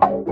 Bye.